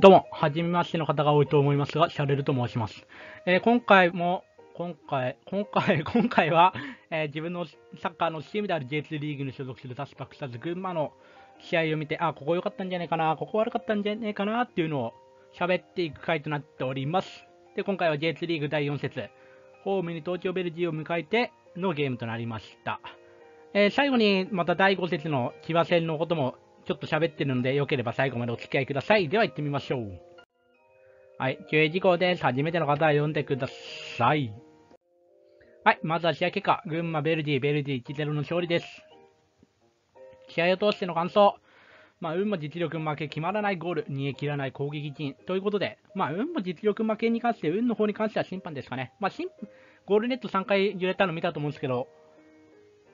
どうも、はじめましての方が多いと思いますが、シャレルと申します。えー今回も、今回、今回、今回は、えー自分のサッカーのチームである J2 リーグに所属するタスパクサズ群馬の試合を見て、あ、ここ良かったんじゃないかな、ここ悪かったんじゃないかなっていうのを喋っていく回となっております。で、今回は J2 リーグ第4節、ホームに東京ベルギーを迎えてのゲームとなりました。えー最後にまた第5節の騎馬戦のこともちょっと喋ってるので、よければ最後までお付き合いください。では行ってみましょう。はい、注意事項です。初めての方は読んでください。はい、まずは試合結果。群馬ベルディ、ベルディ1-0の勝利です。試合を通しての感想。まあ、運も実力負け、決まらないゴール、逃げ切らない攻撃陣。ということで、まあ、運も実力負けに関して、運の方に関しては審判ですかね。まあ、ゴールネット3回揺れたの見たと思うんですけど、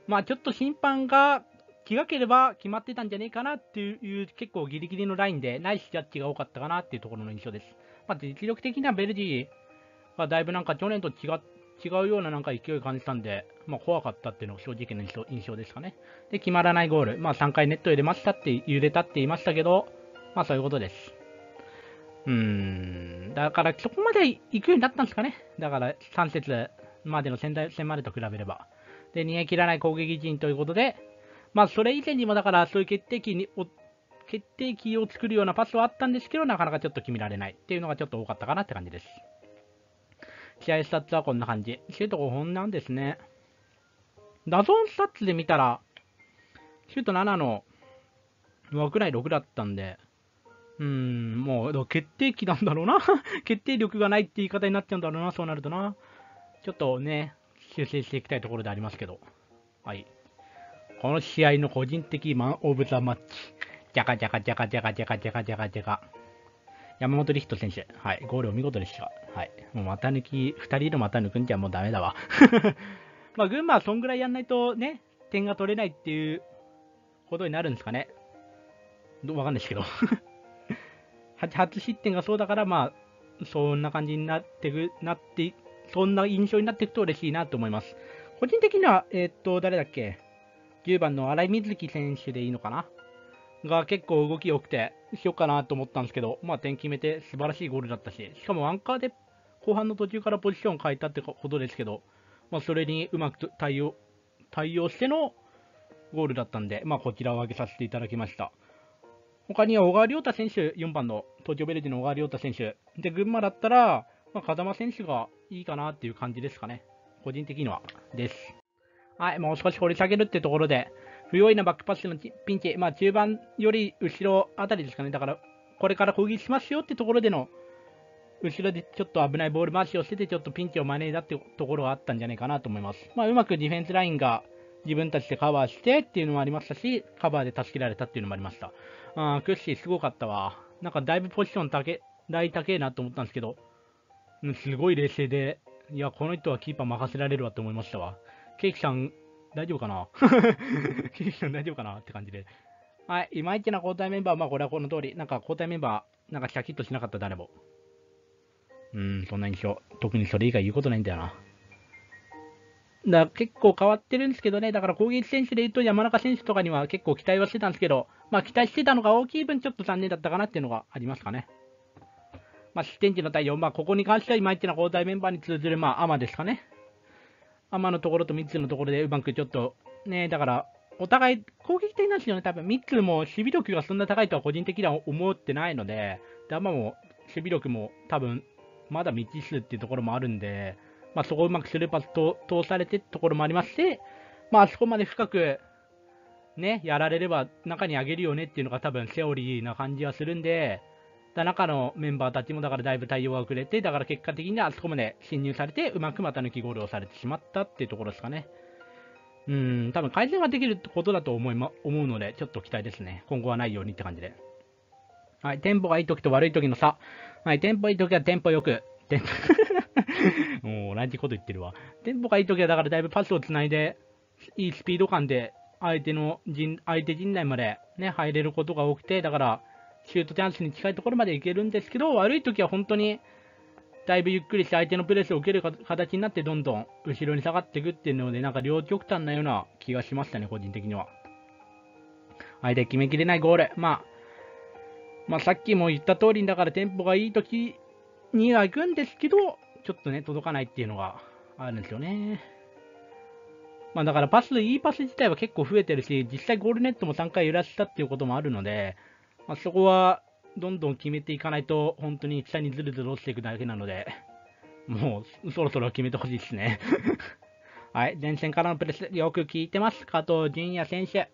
まあ、ちょっと審判が気がければ決まってたんじゃねえかなっていう、結構ギリギリのラインで、ナイスジャッジが多かったかなっていうところの印象です。まあ、実力的にはベルディはだいぶなんか去年と違違うようななんか勢い感じたんで、まあ、怖かったっていうのが正直な印象印象ですかね。で、決まらないゴール。まあ、3回ネット入れましたって、揺れたって言いましたけど、まあ、そういうことです。うーん、だからそこまで行くようになったんですかね。だから3節までの仙台戦までと比べれば。で、逃げ切らない攻撃陣ということで、まあ、それ以前にもだからそういう決定機に、決定機を作るようなパスはあったんですけど、なかなかちょっと決められないっていうのがちょっと多かったかなって感じです。試合スタッツはこんな感じ。シュート5本なんですね。 DAZN スタッツで見たら、シュート7の枠内6だったんで、うーん、もう決定機なんだろうな。決定力がないって言い方になっちゃうんだろうな、そうなるとな。ちょっとね、修正していきたいところでありますけど。はい。この試合の個人的マン・オブ・ザ・マッチ。ジャカジャカジャカジャカジャカジャカジャカジャカ。山本リヒト選手。はい。ゴールお見事でした。はい。もう股抜き、二人の股抜くんじゃもうダメだわ。まあ、群馬はそんぐらいやんないとね、点が取れないっていうことになるんですかね。わかんないですけど。初失点がそうだから、まあ、そんな感じになってく、なって、そんな印象になっていくと嬉しいなと思います。個人的には、えーっと、誰だっけ？?10 番の新井瑞希選手でいいのかなが結構動き良くて、しようかなと思ったんですけど、まあ点決めて素晴らしいゴールだったし、しかもアンカーで後半の途中からポジション変えたってことですけど、まあそれにうまく対応、対応してのゴールだったんで、まあこちらを挙げさせていただきました。他には小川亮太選手、4番の東京ベルディの小川亮太選手。で、群馬だったら、まあ、風間選手がいいかなっていう感じですかね。個人的には。です。はい、もう少し掘り下げるってところで、不用意なバックパスのピンチ、まあ中盤より後ろあたりですかね。だから、これから攻撃しますよってところでの、後ろでちょっと危ないボール回しをしてて、ちょっとピンチを招いたってところがあったんじゃないかなと思います。まあ、うまくディフェンスラインが自分たちでカバーしてっていうのもありましたし、カバーで助けられたっていうのもありました。あクッシーすごかったわ。なんかだいぶポジション高け、大高えなと思ったんですけど、すごい冷静で、いや、この人はキーパー任せられるわって思いましたわ。ケーキさん、大丈夫かな？ケーキさん大丈夫かな？って感じで。はい、いまいちな交代メンバー、まあこれはこの通り、なんか交代メンバー、なんかシャキッとしなかった誰も。うーん、そんな印象。特にそれ以外言うことないんだよな。だ結構変わってるんですけどね、だから攻撃選手で言うと山中選手とかには結構期待はしてたんですけど、まあ期待してたのが大きい分ちょっと残念だったかなっていうのがありますかね。まあ失点時の対応、まあここに関してはいまいちな交代メンバーに通ずる、まあアマですかね。アマのところとミッツのところでうまくちょっと、ね、だから、お互い攻撃的なんですよね、多分ミッツも守備力がそんな高いとは個人的には思ってないので、でアマも守備力も多分まだ未知数っていうところもあるんで、まあ、そこをうまくスルーパスと通されてってところもありますし、まあ、そこまで深く、ね、やられれば中に上げるよねっていうのが多分セオリーな感じはするんで、中のメンバーたちもだからだいぶ対応が遅れて、だから結果的にあそこまで侵入されて、うまく股抜きゴールをされてしまったっていうところですかね。うん、多分改善ができることだと思いま、思うので、ちょっと期待ですね。今後はないようにって感じで。はい、テンポがいい時と悪い時の差。はい、テンポいい時はテンポよく。テンポ もう同じこと言ってるわ。テンポがいい時はだからだいぶパスをつないで、いいスピード感で相手の陣、相手陣内までね、入れることが多くて、だから、シュートチャンスに近いところまでいけるんですけど、悪い時は本当に、だいぶゆっくりして相手のプレスを受ける形になって、どんどん後ろに下がっていくっていうので、なんか両極端なような気がしましたね、個人的には。相手決めきれないゴール。まあ、まあ、さっきも言った通りだからテンポがいい時には行くんですけど、ちょっとね、届かないっていうのがあるんですよね。まあだからパス、いいパス自体は結構増えてるし、実際ゴールネットも3回揺らしたっていうこともあるので、まあ、そこはどんどん決めていかないと、本当に下にずるずる落ちていくだけなので、もうそろそろ決めてほしいですね。はい、前線からのプレス、よく聞いてます。加藤純也選手、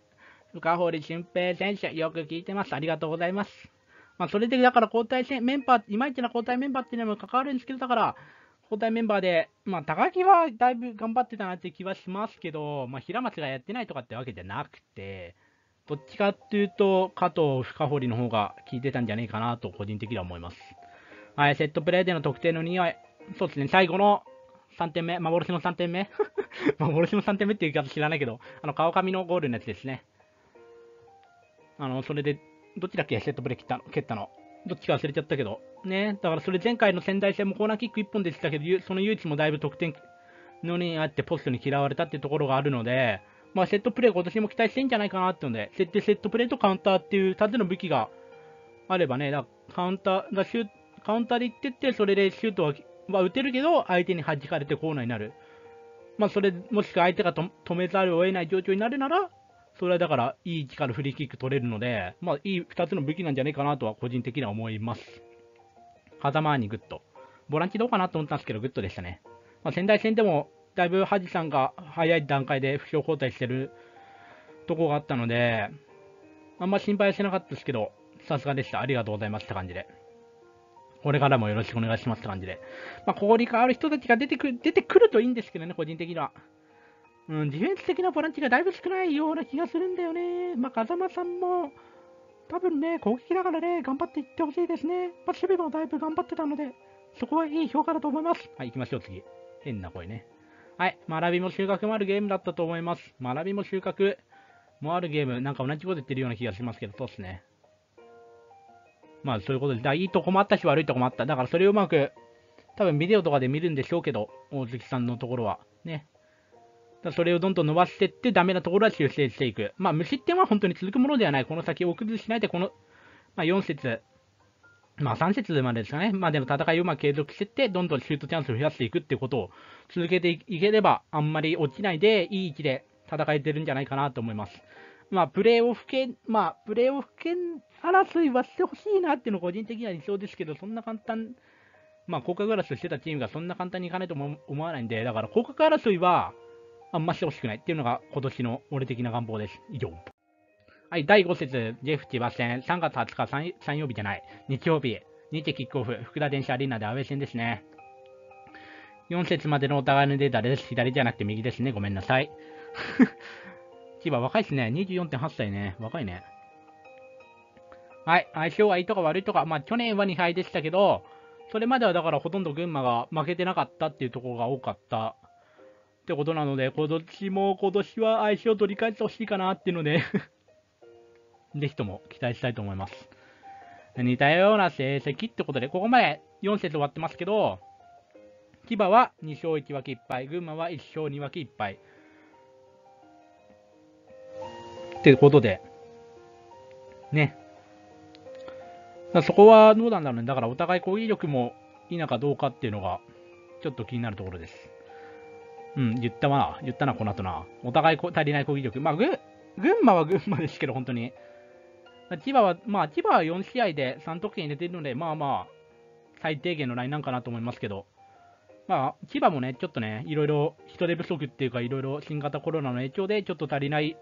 深堀俊平選手、よく聞いてます。ありがとうございます。まあ、それで、だから交代戦メンバー、いまいちな交代メンバーっていうのも関わるんですけど、だから、交代メンバーで、まあ、高木はだいぶ頑張ってたなって気はしますけど、まあ、平松がやってないとかってわけじゃなくて、どっちかっていうと、加藤深堀の方が効いてたんじゃないかなと、個人的には思います。はい、セットプレーでの得点の匂い、そうですね、最後の3点目、幻の3点目 幻の3点目っていう言い方知らないけど、あの、川上のゴールのやつですね。あの、それで、どっちだっけセットプレー切ったの蹴ったの。どっちか忘れちゃったけど。ね。だからそれ前回の仙台戦もコーナーキック1本でしたけど、その唯一もだいぶ得点のにあってポストに嫌われたっていうところがあるので、まあセットプレー今年も期待してんじゃないかなってので、設定セットプレーとカウンターっていう縦の武器があればね、だカウンターがシュカウンターでいってって、それでシュートは、まあ、打てるけど、相手に弾かれてコーナーになる。まあそれ、もしくは相手が止めざるを得ない状況になるなら、それはだから、いい位置からフリーキック取れるので、まあ、いい2つの武器なんじゃないかなとは個人的には思います。風間にグッド。ボランチどうかなと思ったんですけど、グッドでしたね。まあ、仙台戦でも、だいぶハジさんが早い段階で負傷交代してるとこがあったので、あんま心配はしなかったですけど、さすがでした。ありがとうございますって感じで。これからもよろしくお願いしますって感じで。まあ、ここに変わる人たちが出てくる、出てくるといいんですけどね、個人的には。うん、ディフェンス的なボランチがだいぶ少ないような気がするんだよね。まあ、風間さんも、多分ね、攻撃だからね、頑張っていってほしいですね。まあ、守備もだいぶ頑張ってたので、そこはいい評価だと思います。はい、行きましょう、次。変な声ね。はい、学びも収穫もあるゲームだったと思います。学びも収穫もあるゲーム、なんか同じこと言ってるような気がしますけど、そうですね。まあ、そういうことで、だいいとこもあったし、悪いとこもあった。だから、それをうまく、多分ビデオとかで見るんでしょうけど、大月さんのところは。ね。それをどんどん伸ばしていって、ダメなところは修正していく。まあ、無失点は本当に続くものではない。この先を崩しないで、この、まあ、4節、まあ、3節までですかね、まあでの戦いをうまく継続していって、どんどんシュートチャンスを増やしていくっていうことを続けていければ、あんまり落ちないで、いい位置で戦えてるんじゃないかなと思います。まあ、プレーオフ圏、まあ、プレーオフ圏争いはしてほしいなっていうのが個人的には理想ですけど、そんな簡単、まあ、降格争いしてたチームがそんな簡単にいかないと思わないんで、だから降格争いは、あんましてほしくないっていうのが今年の俺的な願望です。以上。はい、第5節、ジェフ千葉戦、3月20日、3 3曜日じゃない、日曜日、日キックオフ、福田電車アリーナでアウェー戦ですね。4節までのお互いのデータです。左じゃなくて右ですね。ごめんなさい。千葉若いっすね。24.8歳ね。若いね。はい。相性はいいとか悪いとか、まあ去年は2敗でしたけど、それまではだからほとんど群馬が負けてなかったっていうところが多かったってことなので、今年も今年は相性を取り返してほしいかなっていうのでぜひとも期待したいと思います。似たような成績ってことで、ここまで4節終わってますけど、千葉は2勝1分け1敗、群馬は1勝2分け1敗。ってことで、ね。そこはどうなんだろうね。だからお互い攻撃力もいいのかどうかっていうのが、ちょっと気になるところです。うん、言ったわな。言ったな、この後な。お互い足りない攻撃力。まあ、ぐ群馬は群馬ですけど、本当に。千葉は、まあ、千葉は4試合で3得点入れているので、まあまあ、最低限のラインなんかなと思いますけど、まあ、千葉もね、ちょっとね、いろいろ人手不足っていうか、いろいろ新型コロナの影響で、ちょっと足りない、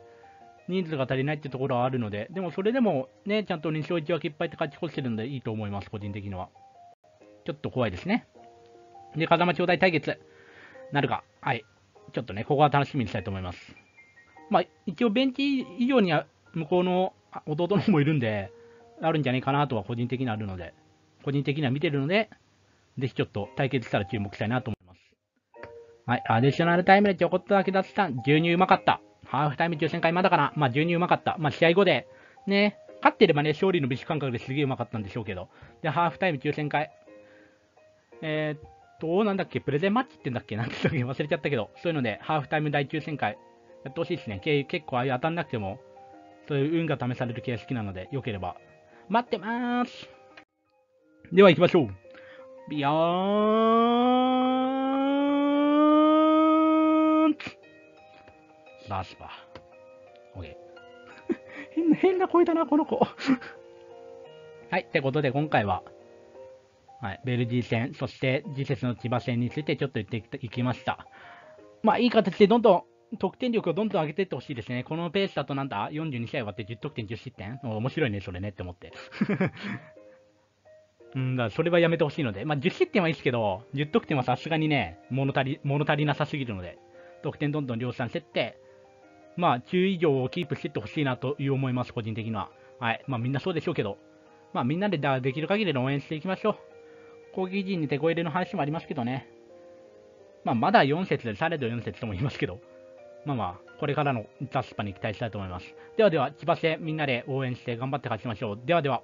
人数が足りないっていうところはあるので、でもそれでもね、ちゃんと2勝1分けいっぱいって勝ち越してるのでいいと思います、個人的には。ちょっと怖いですね。で、風間兄弟対決。なるか。はい。ちょっとね、ここは楽しみにしたいと思います。まあ、一応ベンチ以上には向こうの弟の方もいるんで、あるんじゃないかなとは個人的にあるので、個人的には見てるので、ぜひちょっと対決したら注目したいなと思います。はい、アディショナルタイムでちょこっとだけ出した牛乳うまかった。ハーフタイム抽選会まだかな。まあ、牛乳うまかった。まあ、試合後で、ね、勝ってればね、勝利のビッシュ感覚ですげえうまかったんでしょうけど。で、ハーフタイム抽選会。えー、どうなんだっけプレゼンマッチってんだっけ？なんて時忘れちゃったけど、そういうので、ハーフタイム大抽選会やってほしいですね。結構ああいう当たんなくても、そういう運が試される系好きなので、良ければ。待ってまーす。では行きましょう。ビヨーンラスパー。OK。変な、変な声だな、この子。はい。ってことで、今回は、はい、ベルギー戦、そして次節の千葉戦についてちょっと言っていきました。まあ、いい形でどんどん得点力をどんどん上げていってほしいですね。このペースだとなんだ ?42 試合終わって10得点10失点？面白いね、それねって思って。うん、だそれはやめてほしいので、まあ、10失点はいいですけど、10得点はさすがにね、物足り物足りなさすぎるので、得点どんどん量産してって、まあ、中以上をキープしていってほしいなという思います、個人的には。はい。まあ、みんなそうでしょうけど、まあ、みんなでだできる限りで応援していきましょう。攻撃陣に手こ入れの話もありますけどね。まあ、まだ4節で、されど4節とも言いますけど、まあまあ、これからのザスパに期待したいと思います。ではでは、千葉戦みんなで応援して頑張って勝ちましょう。ではでは。